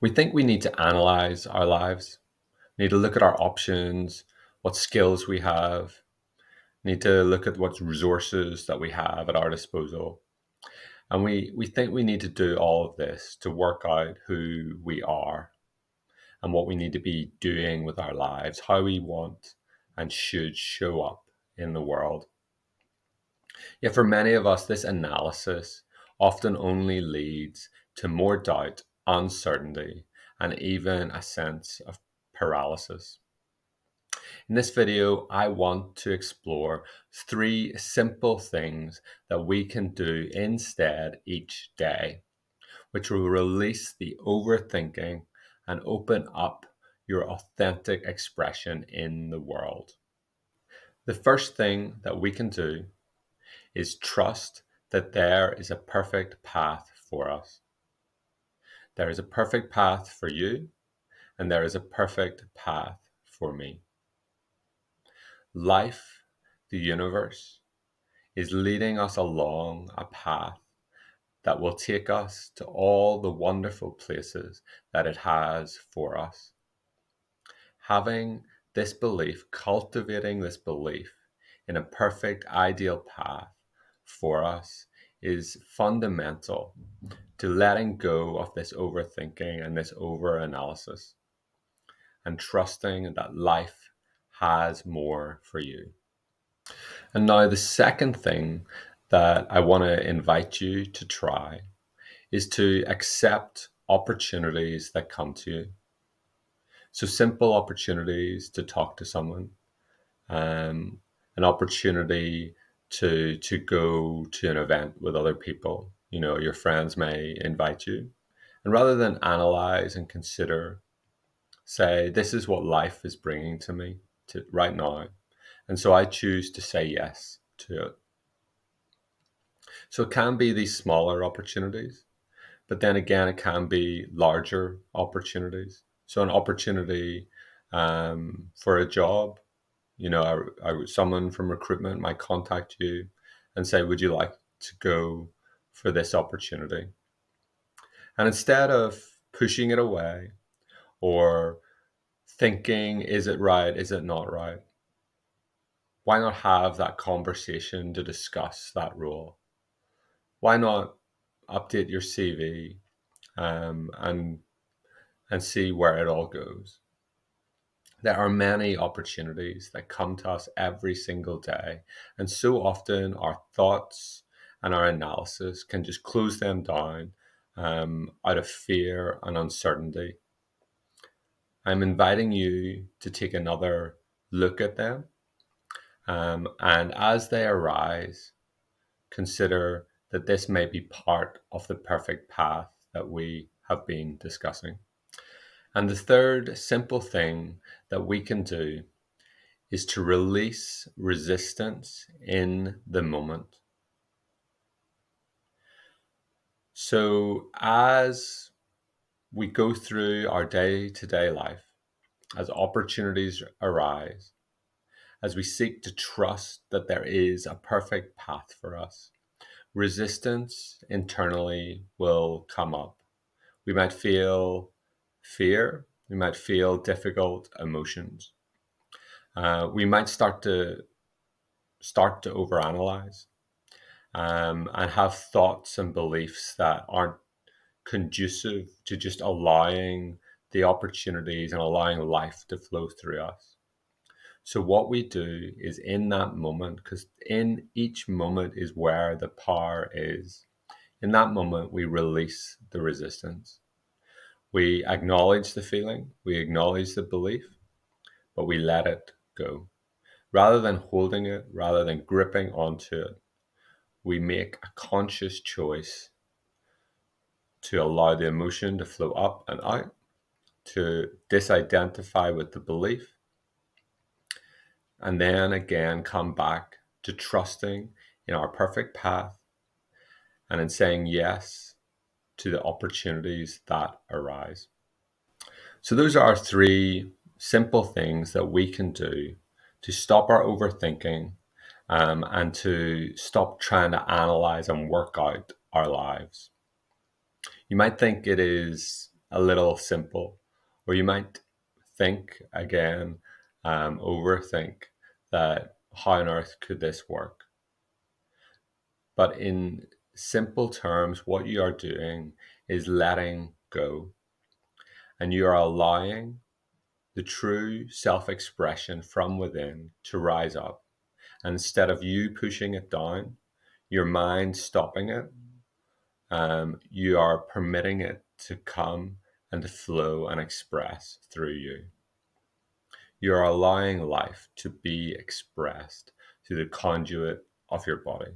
We think we need to analyze our lives, need to look at our options, what skills we have, need to look at what resources that we have at our disposal. And we, we think we need to do all of this to work out who we are and what we need to be doing with our lives, how we want and should show up in the world. Yet for many of us, this analysis often only leads to more doubt, uncertainty, and even a sense of paralysis. In this video, I want to explore three simple things that we can do instead each day, which will release the overthinking and open up your authentic expression in the world. The first thing that we can do is trust that there is a perfect path for us. There is a perfect path for you, and there is a perfect path for me. Life, the universe, is leading us along a path that will take us to all the wonderful places that it has for us. Having this belief, cultivating this belief in a perfect ideal path for us is fundamental to letting go of this overthinking and this overanalysis and trusting that life has more for you. And now, the second thing that I want to invite you to try is to accept opportunities that come to you. So, simple opportunities to talk to someone, um, an opportunity to to go to an event with other people. You know, your friends may invite you, and rather than analyze and consider, say, "This is what life is bringing to me to right now," and so I choose to say yes to it. So it can be these smaller opportunities, but then again, it can be larger opportunities. So an opportunity um, for a job, you know, I, I, someone from recruitment might contact you and say, "Would you like to go for this opportunity?" And instead of pushing it away or thinking, "Is it right? Is it not right?" Why not have that conversation to discuss that role? why not update your CV um, and and see where it all goes. There are many opportunities that come to us every single day, and so often our thoughts and our analysis can just close them down um, out of fear and uncertainty. I'm inviting you to take another look at them, um, and as they arise, consider that this may be part of the perfect path that we have been discussing. And the third simple thing that we can do is to release resistance in the moment. So, as we go through our day to day life, as opportunities arise, as we seek to trust that there is a perfect path for us, resistance internally will come up. We might feel fear, we might feel difficult emotions. Uh, we might start to start to overanalyze um, and have thoughts and beliefs that aren't conducive to just allowing the opportunities and allowing life to flow through us. So, what we do is in that moment, because in each moment is where the power is, in that moment, we release the resistance. We acknowledge the feeling, we acknowledge the belief, but we let it go. Rather than holding it, rather than gripping onto it, we make a conscious choice to allow the emotion to flow up and out, to disidentify with the belief, and then again come back to trusting in our perfect path and in saying yes to the opportunities that arise. So, those are three simple things that we can do to stop our overthinking um, and to stop trying to analyze and work out our lives. You might think it is a little simple, or you might think again, um, overthink that how on earth could this work? But in simple terms, what you are doing is letting go. And you are allowing the true self expression from within to rise up. And instead of you pushing it down, your mind stopping it, um, you are permitting it to come and to flow and express through you. You are allowing life to be expressed through the conduit of your body.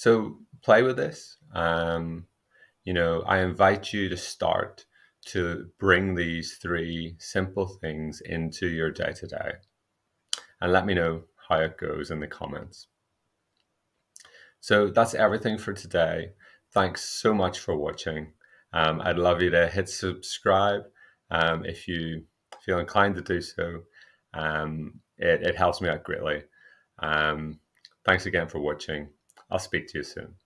So play with this. Um, you know, I invite you to start to bring these three simple things into your day to day. And let me know how it goes in the comments. So that's everything for today. Thanks so much for watching. Um, I'd love you to hit subscribe um, if you feel inclined to do so. Um, it, it, helps me out greatly. Um, thanks again for watching. I'll speak to you soon.